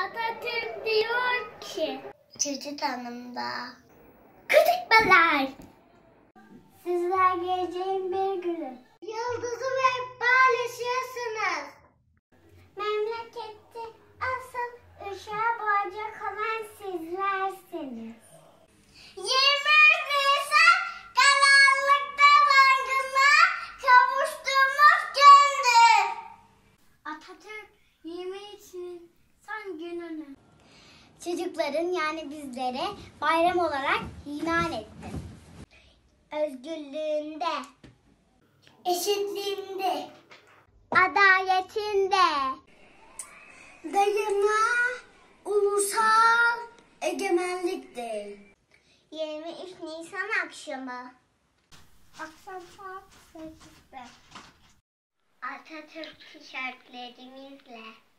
Atatürk diyor ki Çocuk Hanım'da. Kıtıkmalar. Sizler geleceğin bir gülü. Yıldızı ve paylaşıyorsunuz. Memlekette asıl ışığa boğacak olan sizlersiniz. 23 Nisan karanlıkta yangına kavuştuğumuz gündür. Atatürk 23 Nisan gününü Çocukların yani bizlere bayram olarak ilan etti. Özgürlüğünde, eşitliğinde, adaletinde, dayana ulusal egemenliktir. 23 Nisan akşamı. akşam saat 8'de Atatürk. Bayraklarımızla